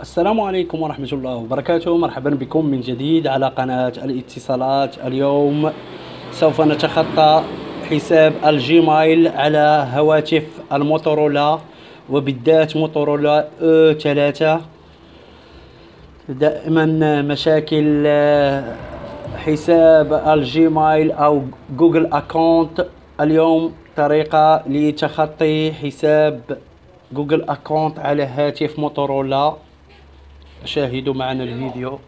السلام عليكم ورحمة الله وبركاته. مرحبا بكم من جديد على قناة الاتصالات. اليوم سوف نتخطى حساب ال Gmail على هواتف الموتورولا وبالذات موتورولا E 3 دائما مشاكل آه، حساب ال Gmail أو Google account. اليوم طريقة لتخطي حساب جوجل أكونت على هاتف موتورولا. شاهدوا معنا الفيديو.